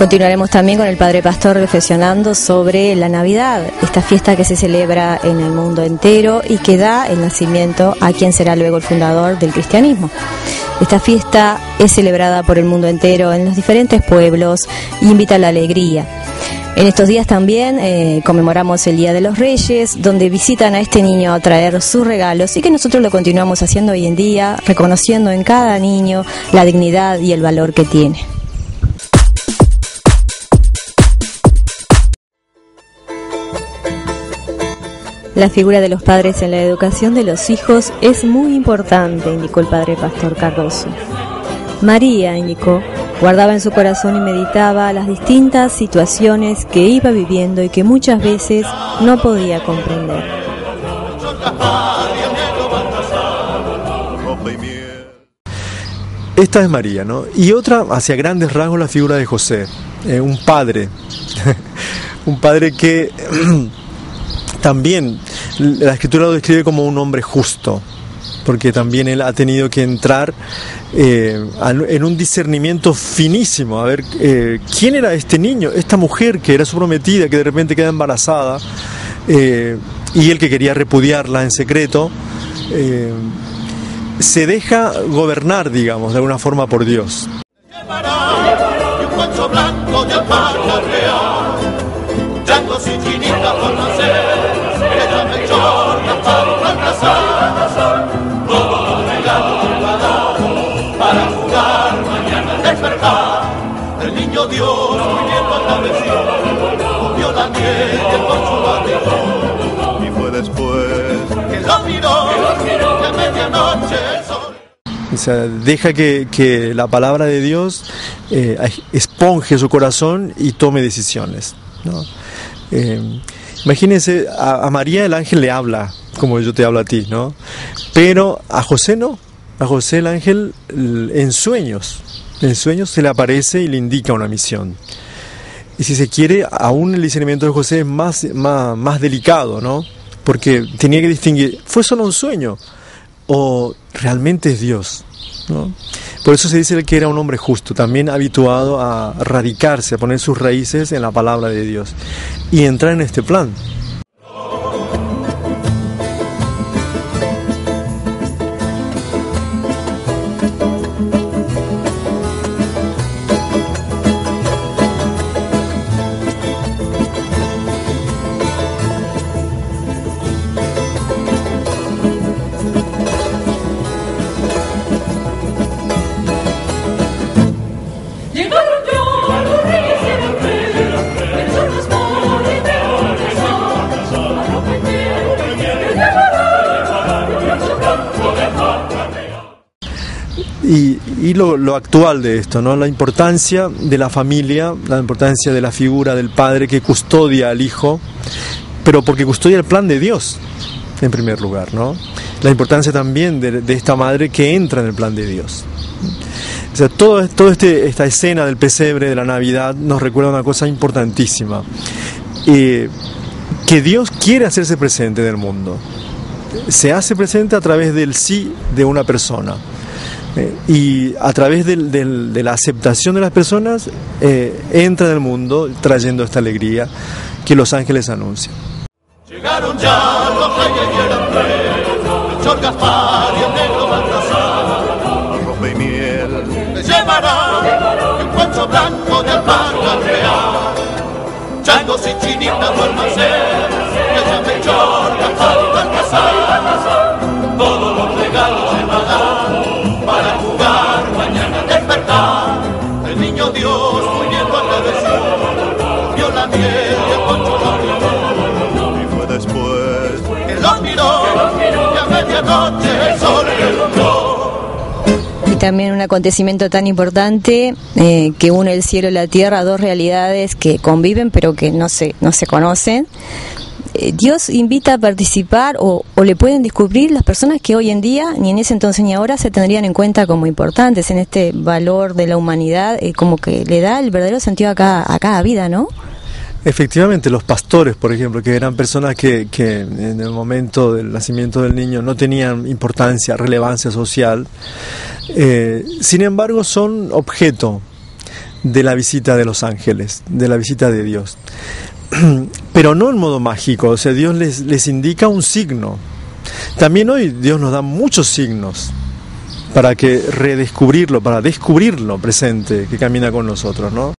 Continuaremos también con el Padre Pastor reflexionando sobre la Navidad, esta fiesta que se celebra en el mundo entero y que da el nacimiento a quien será luego el fundador del cristianismo. Esta fiesta es celebrada por el mundo entero en los diferentes pueblos e invita a la alegría. En estos días también eh, conmemoramos el Día de los Reyes, donde visitan a este niño a traer sus regalos y que nosotros lo continuamos haciendo hoy en día, reconociendo en cada niño la dignidad y el valor que tiene. La figura de los padres en la educación de los hijos es muy importante, indicó el padre Pastor Cardoso. María, indicó, guardaba en su corazón y meditaba las distintas situaciones que iba viviendo y que muchas veces no podía comprender. Esta es María, ¿no? Y otra, hacia grandes rasgos, la figura de José, eh, un padre, un padre que también la escritura lo describe como un hombre justo, porque también él ha tenido que entrar eh, en un discernimiento finísimo, a ver eh, quién era este niño, esta mujer que era su prometida, que de repente queda embarazada, eh, y él que quería repudiarla en secreto, se deja gobernar, digamos, de alguna forma por Dios. Y fue después que lo miró, de medianoche O sea, deja que, la palabra de Dios eh, esponje su corazón y tome decisiones. Eh, imagínense, a, a, María el ángel le habla, como yo te hablo a ti, ¿no? Pero a José no. A José el ángel en sueños, en sueños se le aparece y le indica una misión. Y si se quiere, aún el discernimiento de José es más, más, delicado, ¿no? Porque tenía que distinguir, ¿fue solo un sueño? ¿O realmente es Dios? Por eso se dice que era un hombre justo, también habituado a radicarse, a poner sus raíces en la palabra de Dios y entrar en este plan. Y, lo, actual de esto, ¿no? la importancia de la familia, la importancia de la figura del padre que custodia al hijo, pero porque custodia el plan de Dios, en primer lugar, ¿no? la importancia también de, esta madre que entra en el plan de Dios. O sea, todo, todo este, esta escena del pesebre de la Navidad nos recuerda una cosa importantísima, eh, que Dios quiere hacerse presente en el mundo. Se hace presente a través del sí de una persona. Eh, y a través de la aceptación de las personas eh, entra en el mundo trayendo esta alegría que los ángeles anuncian. Llegaron ya los reyes y el el Chor Gaspar y el negro Baltasar, ropa y miel, les llevará el cuencho blanco de alpaca real, changos y chinitas duerman la miel y el concho la Y fue después que los miró, y a medianoche el sol y también un acontecimiento tan importante eh, que une el cielo y la tierra, dos realidades que conviven pero que no se, no se conocen. Eh, Dios invita a participar o, le pueden descubrir las personas que hoy en día, ni en ese entonces ni ahora, se tendrían en cuenta como importantes en este valor de la humanidad, eh, como que le da el verdadero sentido a cada, a cada vida, ¿no? Efectivamente, los pastores, por ejemplo, que eran personas que, que, en el momento del nacimiento del niño no tenían importancia, relevancia social, eh, sin embargo son objeto de la visita de los ángeles, de la visita de Dios. Pero no en modo mágico, o sea, Dios les, les indica un signo. También hoy Dios nos da muchos signos para que redescubrirlo, para descubrirlo presente que camina con nosotros, ¿no?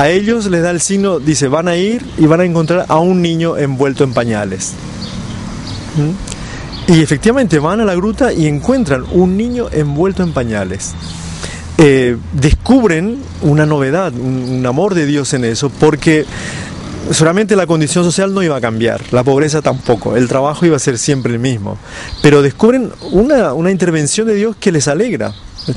A ellos les da el signo, dice, van a ir y van a encontrar a un niño envuelto en pañales. ¿Mm? Y efectivamente van a la gruta y encuentran un niño envuelto en pañales. Eh, descubren una novedad, un, amor de Dios en eso, porque solamente la condición social no iba a cambiar, la pobreza tampoco, el trabajo iba a ser siempre el mismo, pero descubren una, una intervención de Dios que les alegra,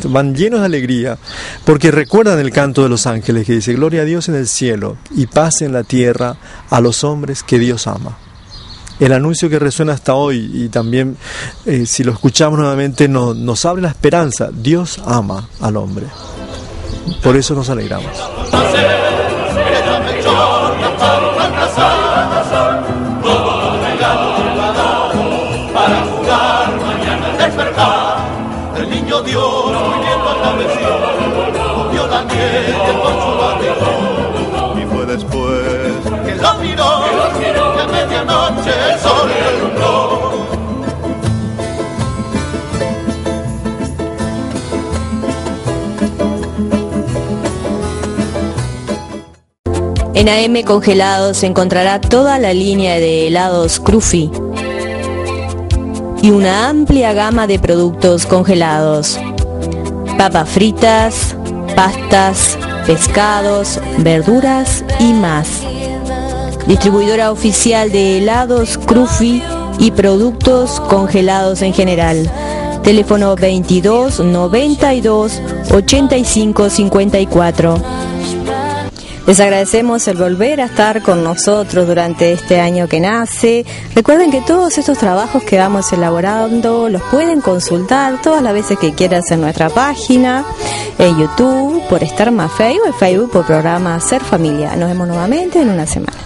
van llenos de alegría, porque recuerdan el canto de los ángeles que dice, Gloria a Dios en el cielo y paz en la tierra a los hombres que Dios ama. El anuncio que resuena hasta hoy y también eh, si lo escuchamos nuevamente nos, nos abre la esperanza, Dios ama al hombre. Por eso nos alegramos. La la después que lo miró, En AM Congelados encontrará toda la línea de helados Cruffy y una amplia gama de productos congelados. Papas fritas, pastas, pescados, verduras y más. Distribuidora oficial de helados Cruffy y productos congelados en general. Teléfono 22 92 85 54. Les agradecemos el volver a estar con nosotros durante este año que nace. Recuerden que todos estos trabajos que vamos elaborando los pueden consultar todas las veces que quieran en nuestra página, en YouTube, por Estar Más Facebook, en Facebook por programa Ser Familia. Nos vemos nuevamente en una semana.